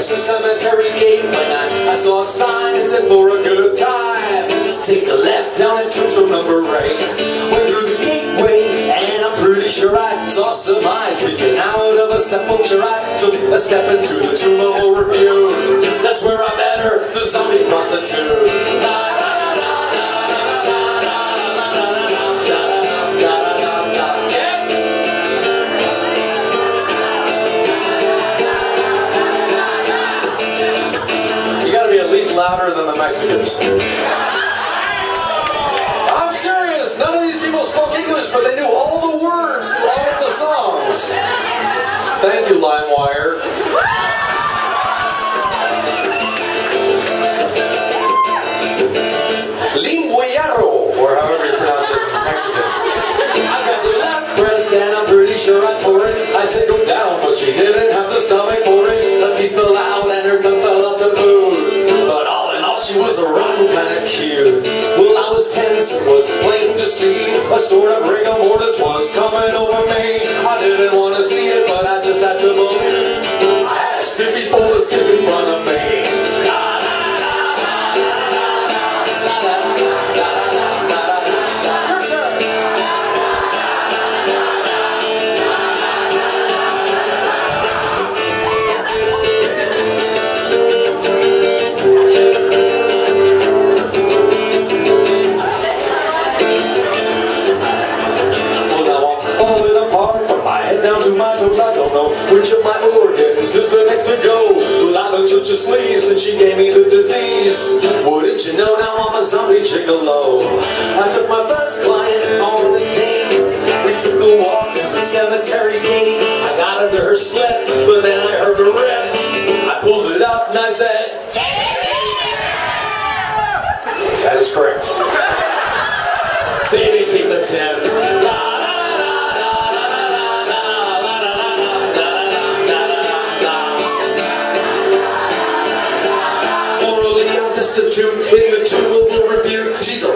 past the cemetery gate when I, I saw a sign that said for a good time. Take a left down and Tombstone number eight. Went through the gateway and I'm pretty sure I saw some eyes peeking out of a sepulchre. I took a step into the tomb of a review. Louder than the Mexicans. Cute. Well, I was tense, it was plain to see. A sort of which of my organs is the next to go. Well, I know such a sleaze since she gave me the disease. Wouldn't you know now I'm a zombie gigolo? I took my first client on the team. We took a walk to the cemetery gate. I got under her slip, but then I heard a rip. I pulled it up and I said, That is correct. Baby, keep the tip. prostitute in the two will rebuke. She's a